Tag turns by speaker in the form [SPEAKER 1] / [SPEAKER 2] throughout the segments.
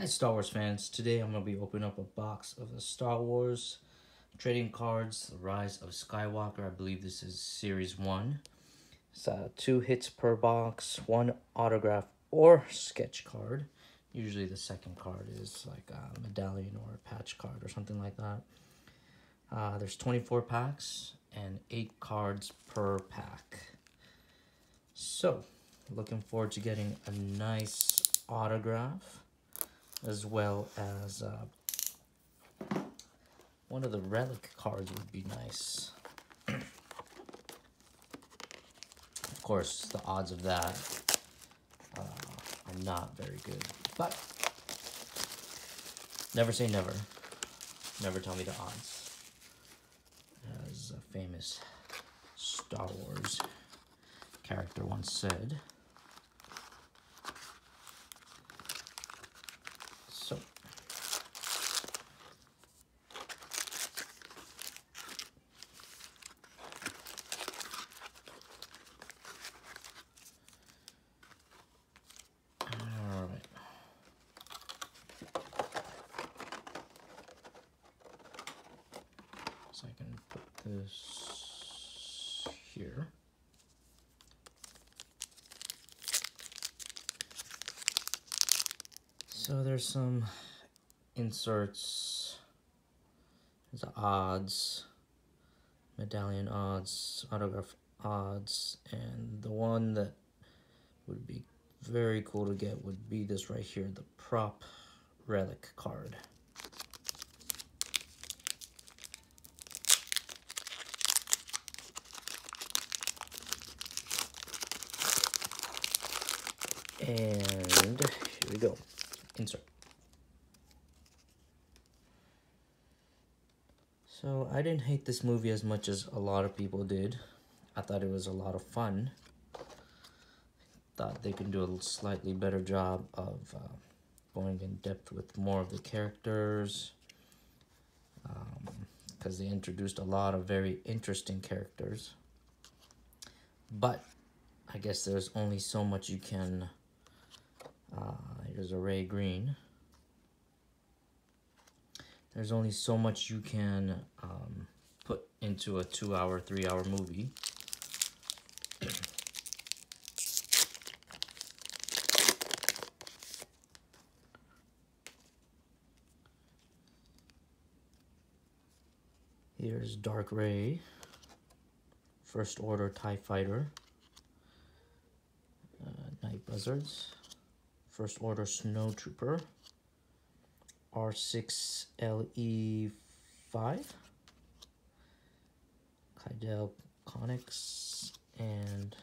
[SPEAKER 1] Hi Star Wars fans, today I'm going to be opening up a box of the Star Wars trading cards, The Rise of Skywalker, I believe this is Series 1. It's uh, two hits per box, one autograph or sketch card. Usually the second card is like a medallion or a patch card or something like that. Uh, there's 24 packs and 8 cards per pack. So, looking forward to getting a nice autograph as well as uh, one of the relic cards would be nice. of course, the odds of that uh, are not very good, but never say never. Never tell me the odds. As a famous Star Wars character once said. So, all right. So I can put this here. So there's some inserts, there's the odds, medallion odds, autograph odds, and the one that would be very cool to get would be this right here, the prop relic card. And here we go. Insert. So I didn't hate this movie as much as a lot of people did. I thought it was a lot of fun. Thought they can do a slightly better job of uh, going in depth with more of the characters. Because um, they introduced a lot of very interesting characters. But I guess there's only so much you can uh, here's a Rey Green. There's only so much you can um, put into a two hour, three hour movie. Here's Dark Rey, First Order TIE Fighter, uh, Night Buzzards, First Order Snowtrooper, R6LE5, Kaydel Connix, and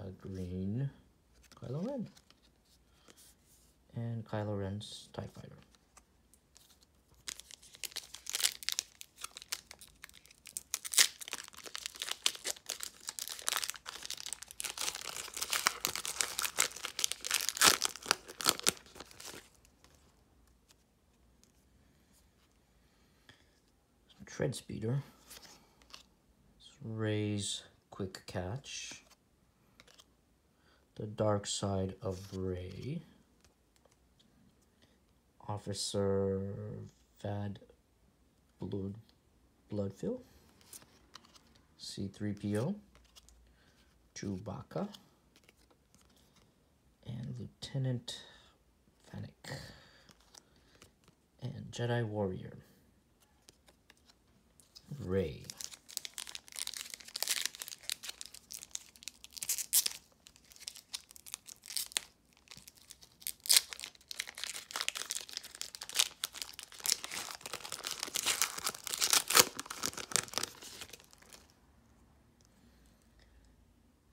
[SPEAKER 1] a green Kylo Ren. And Kylo Ren's TIE Fighter. Tread Speeder. Rey's Quick Catch. The Dark Side of Rey. Officer Vad Blood Bloodfill. C3PO. Chewbacca. And Lieutenant Fennec. And Jedi Warrior. Rey.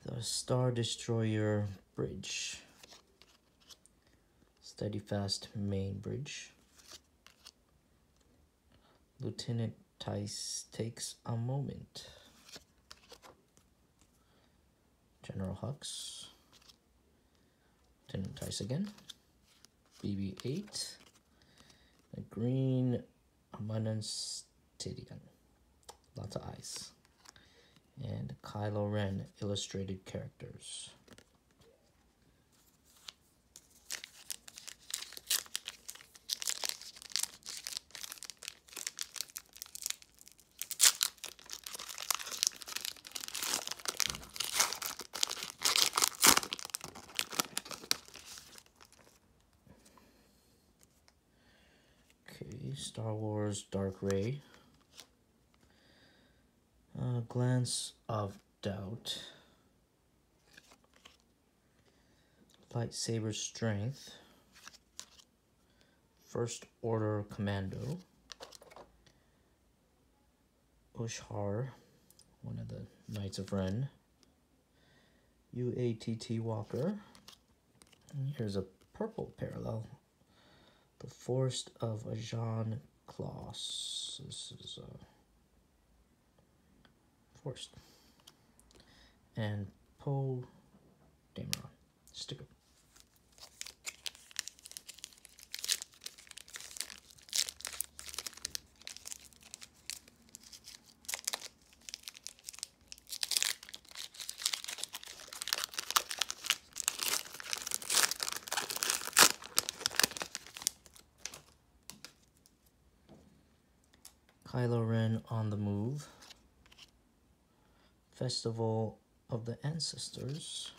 [SPEAKER 1] The Star Destroyer Bridge. Steadfast Main Bridge. Lieutenant Tice takes a moment. General Hux. Lieutenant Tice again. BB-8. The green Abundance Tidian. Lots of ice. And Kylo Ren illustrated characters. Star Wars Dark Rey. Uh, Glance of Doubt. Lightsaber Strength. First Order Commando. Ushar, one of the Knights of Ren. UATT Walker. Here's a purple parallel. The Forest of Ajan Kloss. This is a forest. And Poe Dameron. Sticker. Kylo Ren on the move. Festival of the Ancestors.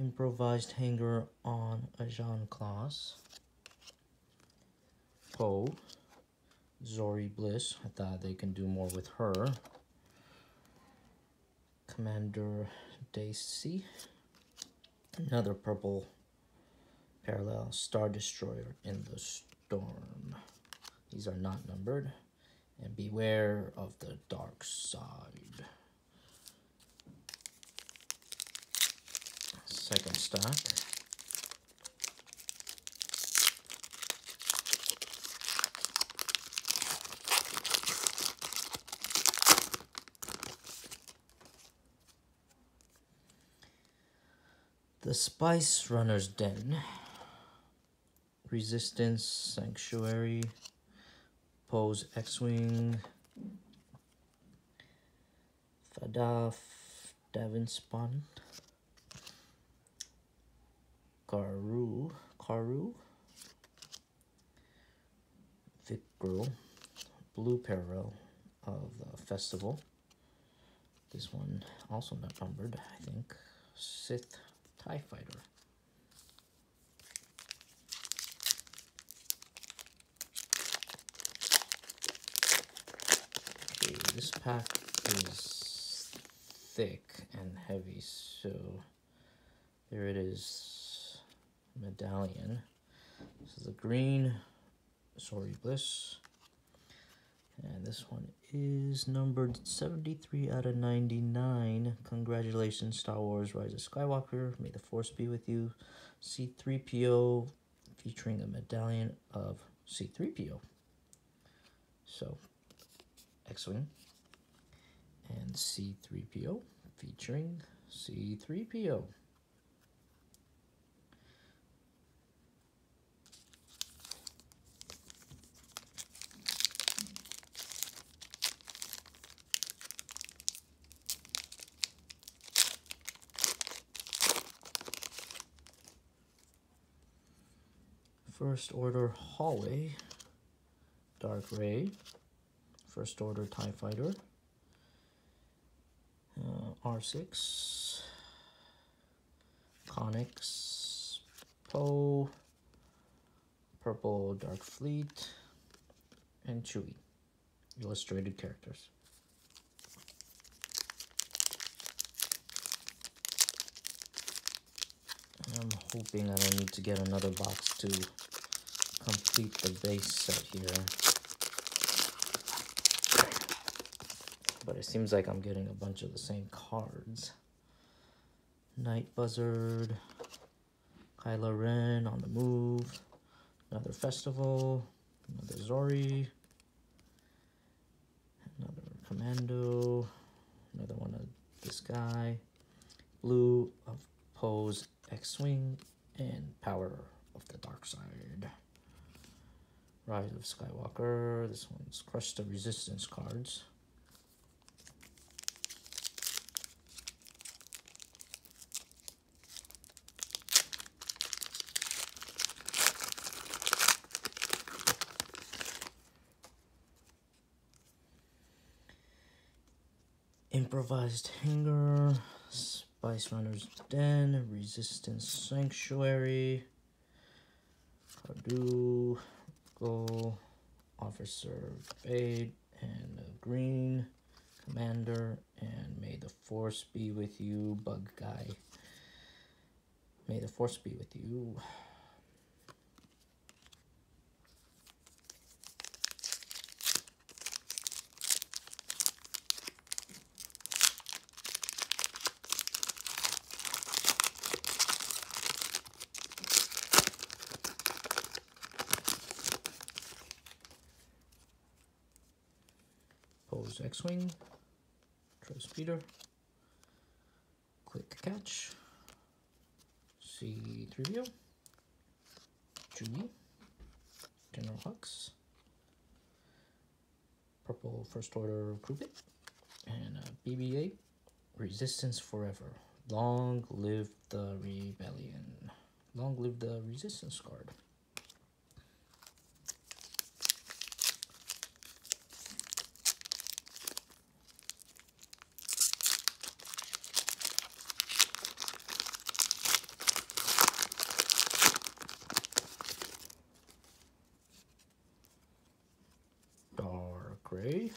[SPEAKER 1] Improvised hanger on Ajan Kloss. Poe. Zorii Bliss. I thought they can do more with her. Commander D'Acy. Another purple parallel Star Destroyer in the Storm. These are not numbered. And beware of the dark side. Second stack. The Spice Runner's Den. Resistance Sanctuary. Poe's X-Wing, Fadaf, Davinspon, Karu, Karu, Vicro, Blue Parallel of the Festival. This one also not numbered, I think. Sith TIE Fighter. This pack is thick and heavy, so there it is, medallion. This is a green Zorii, Bliss, and this one is numbered 73 out of 99. Congratulations, Star Wars Rise of Skywalker. May the Force be with you. C3PO featuring a medallion of C3PO. So, X-Wing and C3PO featuring C3PO. First Order Hallway, Dark Rey, First Order TIE Fighter, uh, R6, Connix, Poe, Purple Dark Fleet, and Chewie. Illustrated characters. I'm hoping I don't need to get another box to complete the base set here. But it seems like I'm getting a bunch of the same cards. Night Buzzard, Kylo Ren on the move, another festival, another Zorii, another Commando, another one of this guy, Blue of Poe's X-Wing, and Power of the Dark Side. Rise of Skywalker, this one's Crush the Resistance cards. Improvised Hanger, Spice Runner's Den, Resistance Sanctuary, Cardu, Tactical Officer Fade and green commander and may the force be with you bug guy. May the force be with you Poe's X-Wing, Troy Speeder, Quick Catch, C-3PO, Chewie, General Hux, Purple First Order Crew and uh, BB-8, Resistance Forever. Long live the rebellion. Long live the resistance guard. Gray.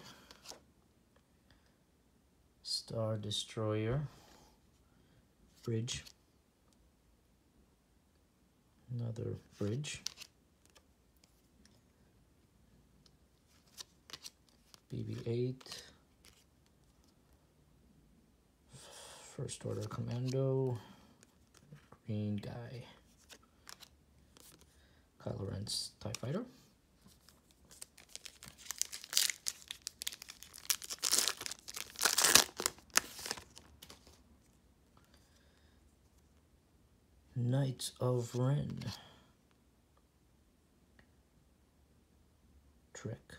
[SPEAKER 1] Star Destroyer. Bridge. Another bridge. BB-8. First Order Commando. Green guy. Kylo Ren's TIE Fighter. Knights of Ren. Trek.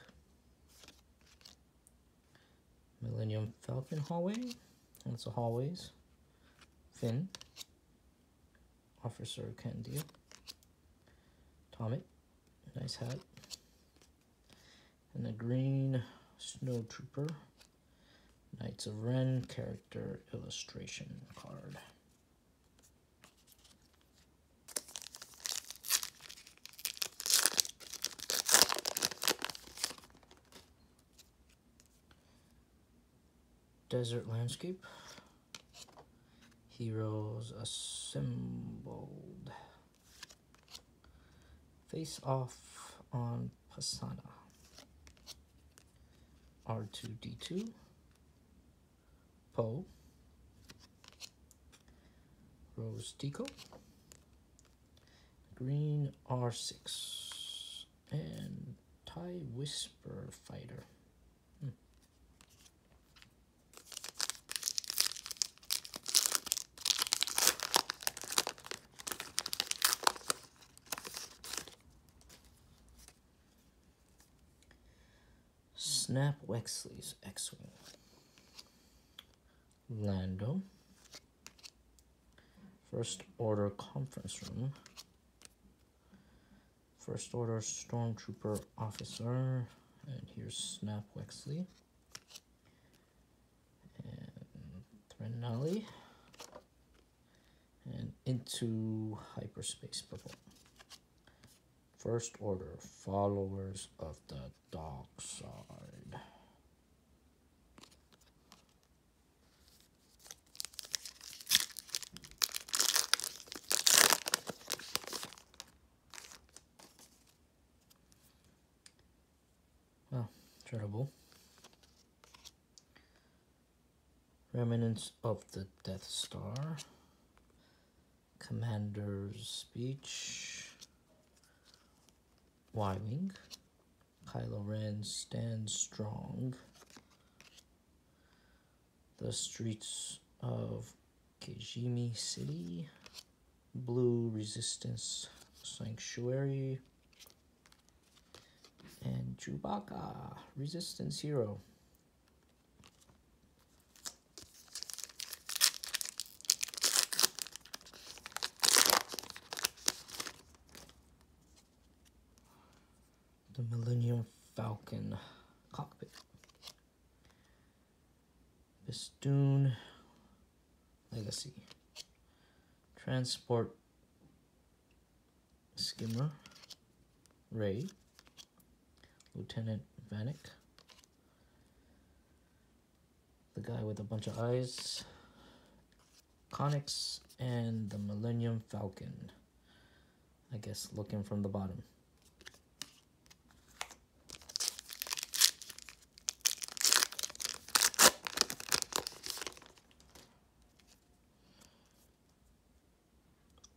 [SPEAKER 1] Millennium Falcon hallway. That's the hallways. Finn. Officer Candia. Tommet. Nice hat. And the green snow trooper. Knights of Ren character illustration card. Desert landscape. Heroes assembled. Face off on Pasaana. R2D2. Poe. Rose. Green R6. And Tie Whisper Fighter. Snap Wexley's X-Wing. Lando. First Order Conference Room. First Order Stormtrooper Officer. And here's Snap Wexley. And Threnali. And into hyperspace purple. First Order, followers of the dark side. Well, terrible. Remnants of the Death Star. Commander's speech. Y-Wing. Kylo Ren stands strong. The streets of Kijimi City. Blue Resistance Sanctuary. And Chewbacca, Resistance Hero. the Millennium Falcon cockpit. Festoon Legacy. Transport Skimmer. Rey. Lieutenant Vanek. The guy with a bunch of eyes. Connix and the Millennium Falcon. I guess looking from the bottom.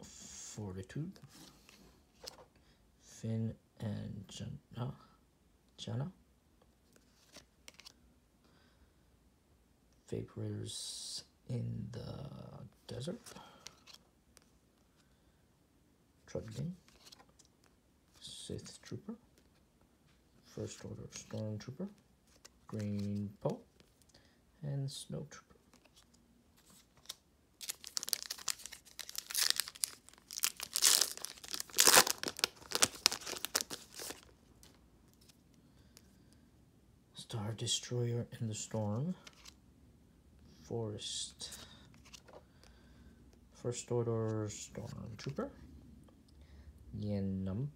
[SPEAKER 1] Fortitude. Finn and Jannah. Jannah. Vapors in the desert. Trudgen. Sith Trooper. First Order Stormtrooper. Green Poe. And Snow Star Destroyer in the Storm. Forest. First Order Stormtrooper. Yenum.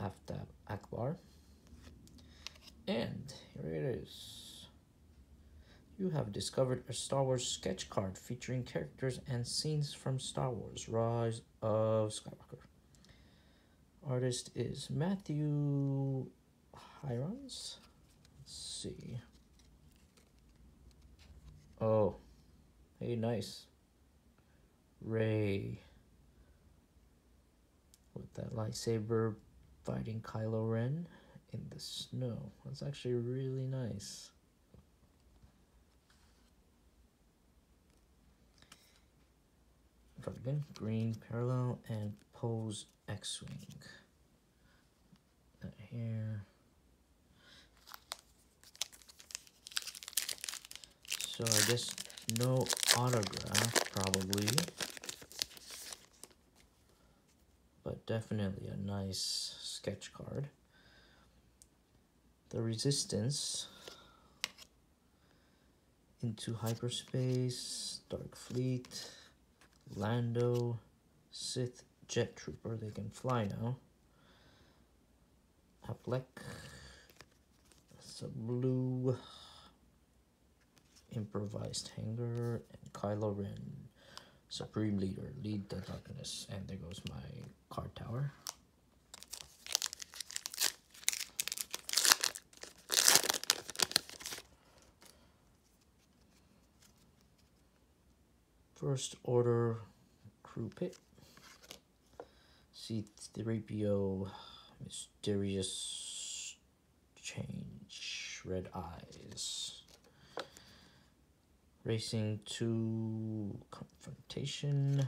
[SPEAKER 1] Aftab Ackbar. And here it is. You have discovered a Star Wars sketch card featuring characters and scenes from Star Wars Rise of Skywalker. Artist is Matthew Hirons. Let's see. Oh, hey, nice. Rey. with that lightsaber fighting Kylo Ren in the snow. That's actually really nice. Again, green parallel and Poe's X-Wing. That here. So I guess no autograph, probably. But definitely a nice sketch card. The Resistance into hyperspace, Dark Fleet, Lando, Sith Jet Trooper, they can fly now. Aplek, it's a blue improvised hanger, and Kylo Ren, Supreme Leader, lead the darkness. And there goes my card tower. First Order Crew Pit. C3PO Mysterious Change Red Eyes. Racing to Confrontation.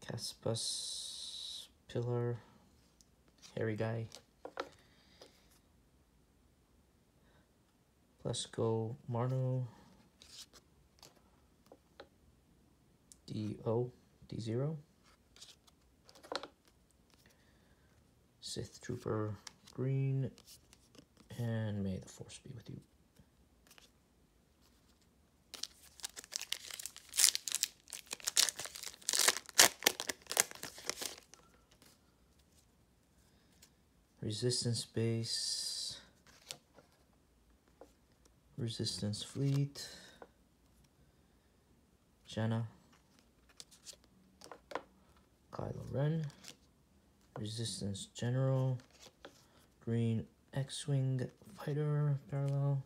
[SPEAKER 1] Caspus Pillar. Hairy Guy. Plesko Marno. D-O, D0. Sith Trooper Green. And may the Force be with you. Resistance base. Resistance fleet. Jenna. Kylo Ren. Resistance General. Green X-Wing Fighter Parallel.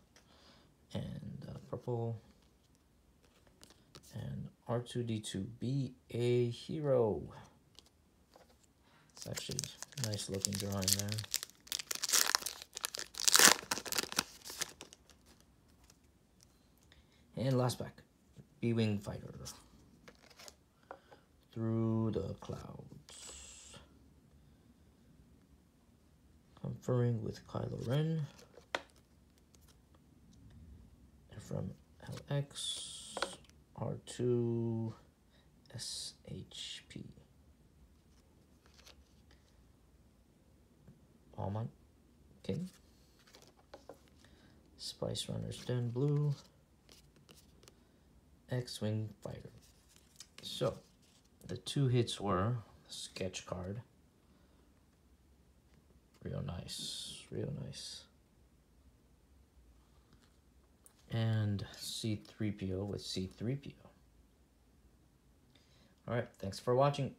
[SPEAKER 1] And uh, purple. And R2-D2 be a hero. It's actually nice looking drawing there. And last pack, B-Wing Fighter. Through the clouds. Conferring with Kylo Ren. And from LX, R2, SHP. Almond King. Spice Runners Den Blue. X-Wing Fighter. So, the two hits were sketch card Real nice. Real nice. And C3PO with C3PO. Alright, thanks for watching.